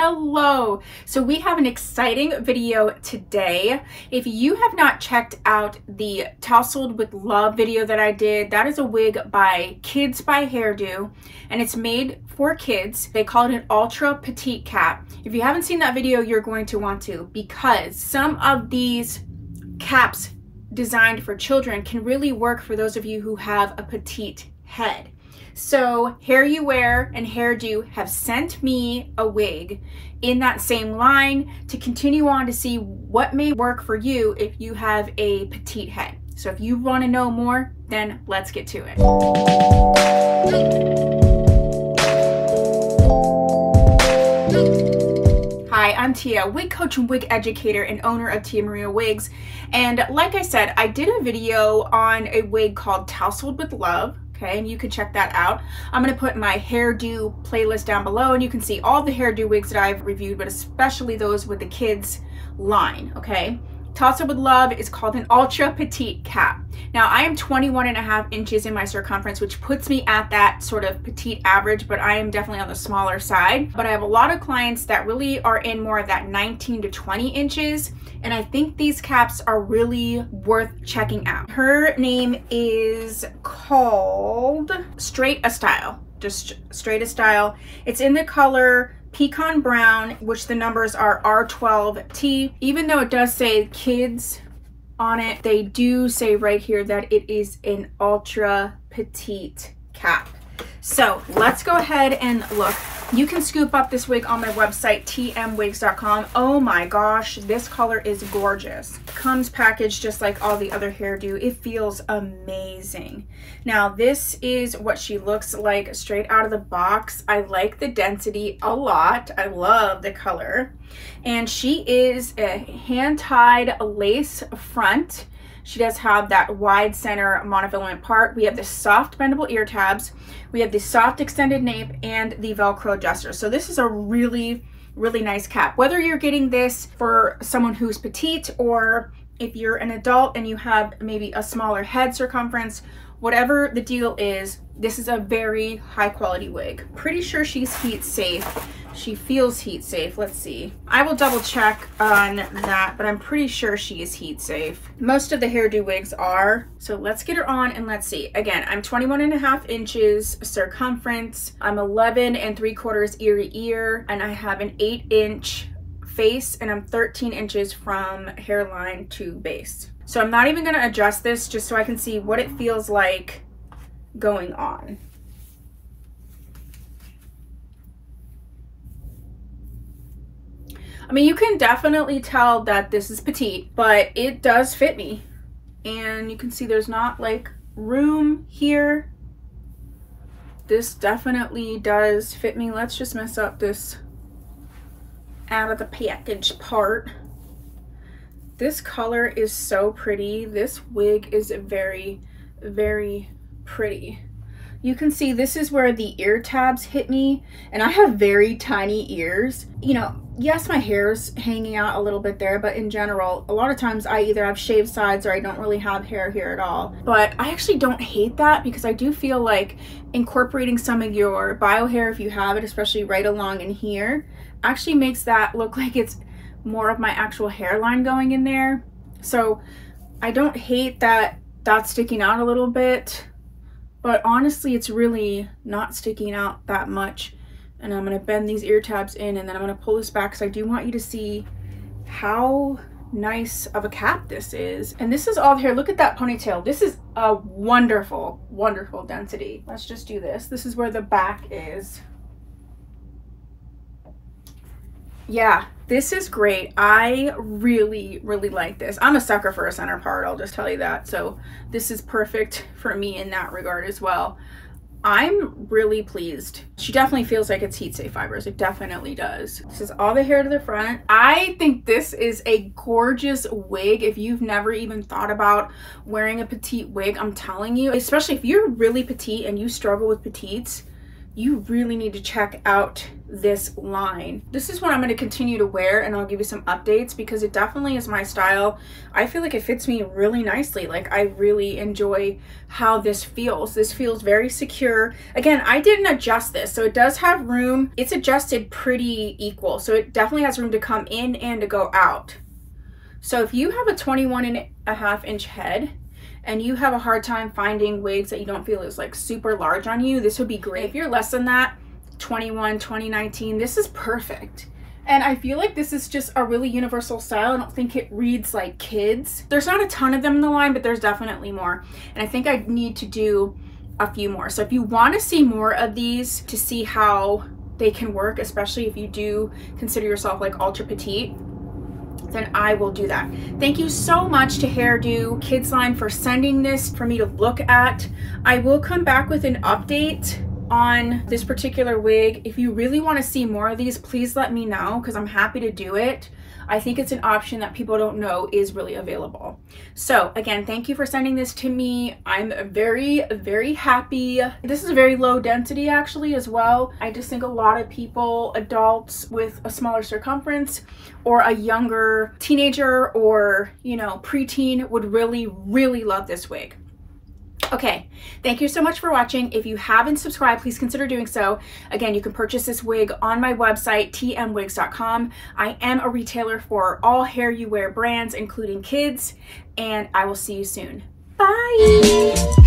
Hello! So we have an exciting video today. If you have not checked out the Tousled with Love video that I did, that is a wig by Kidz by Hairdo and it's made for kids. They call it an ultra petite cap. If you haven't seen that video, you're going to want to because some of these caps designed for children can really work for those of you who have a petite head. So HairUWear and Hairdo have sent me a wig in that same line to continue on to see what may work for you if you have a petite head. So if you want to know more, then let's get to it. Hi, I'm Tia, wig coach and wig educator and owner of Tia Maria Wigs. And like I said, I did a video on a wig called Tousled with Love okay and you can check that out. I'm to put my hairdo playlist down below and you can see all the hairdo wigs that i've reviewed but especially those with the kids line okay Tousled with Love is called an ultra petite cap. Now I am 21 and a half inches in my circumference, which puts me at that sort of petite average, but I am definitely on the smaller side. But I have a lot of clients that really are in more of that 19 to 20 inches. And I think these caps are really worth checking out. Her name is called Straight A Style, just Straight A Style. It's in the color pecan brown, which the numbers are R12T. Even though it does say kids on it, they do say right here that it is an ultra petite cap. So let's go ahead and look. You can scoop up this wig on my website, tmwigs.com. Oh my gosh, this color is gorgeous. Comes packaged just like all the other hairdo. It feels amazing. Now, this is what she looks like straight out of the box. I like the density a lot. I love the color. And she is a hand-tied lace front. She does have that wide center monofilament part. We have the soft bendable ear tabs. We have the soft extended nape and the Velcro adjuster. So this is a really, really nice cap. Whether you're getting this for someone who's petite or if you're an adult and you have maybe a smaller head circumference, whatever the deal is, this is a very high quality wig. Pretty sure she's heat safe. She feels heat safe. Let's see. I will double check on that, but I'm pretty sure she is heat safe. Most of the hairdo wigs are. So let's get her on and let's see. Again, I'm 21 and a half inches circumference. I'm 11 and three quarters ear to ear, and I have an eight inch face and I'm 13 inches from hairline to base. So I'm not even gonna adjust this just so I can see what it feels like going on. I mean, you can definitely tell that this is petite, but it does fit me. And you can see there's not like room here. This definitely does fit me. Let's just mess up this out of the package part. This color is so pretty. This wig is very, very pretty. You can see this is where the ear tabs hit me and I have very tiny ears. You know, yes, my hair's hanging out a little bit there, but in general, a lot of times I either have shaved sides or I don't really have hair here at all. But I actually don't hate that because I do feel like incorporating some of your bio hair, if you have it, especially right along in here, actually makes that look like it's more of my actual hairline going in there. So I don't hate that that's sticking out a little bit but honestly it's really not sticking out that much. And I'm going to bend these ear tabs in and then I'm going to pull this back because I do want you to see how nice of a cap this is. And this is all hair. Look at that ponytail. This is a wonderful wonderful density. Let's just do this. This is where the back is. Yeah this is great. I really, really like this. I'm a sucker for a center part, I'll just tell you that. So this is perfect for me in that regard as well. I'm really pleased. She definitely feels like it's heat safe fibers. It definitely does. This is all the hair to the front. I think this is a gorgeous wig. If you've never even thought about wearing a petite wig, I'm telling you, especially if you're really petite and you struggle with petites, you really need to check out this line. This is what I'm going to continue to wear and I'll give you some updates because it definitely is my style. I feel like it fits me really nicely. Like I really enjoy how this feels. This feels very secure. Again, I didn't adjust this. So it does have room. It's adjusted pretty equal. So it definitely has room to come in and to go out. So if you have a 21 and a half inch head, and you have a hard time finding wigs that you don't feel is like super large on you, this would be great. If you're less than that, 21, 2019. This is perfect. And I feel like this is just a really universal style. I don't think it reads like kids. There's not a ton of them in the line, but there's definitely more. And I think I need to do a few more. So if you want to see more of these to see how they can work, especially if you do consider yourself like ultra petite, then I will do that. Thank you so much to Hairdo Kids Line for sending this for me to look at. I will come back with an update on this particular wig. If you really want to see more of these, please let me know because I'm happy to do it. I think it's an option that people don't know is really available. So again, thank you for sending this to me. I'm very, very happy. This is a very low density actually as well. I just think a lot of people, adults with a smaller circumference or a younger teenager or, you know, preteen would really, really love this wig. Okay, thank you so much for watching. If you haven't subscribed, please consider doing so. Again, you can purchase this wig on my website, tmwigs.com. I am a retailer for all HairUWear brands, including kids, and I will see you soon. Bye!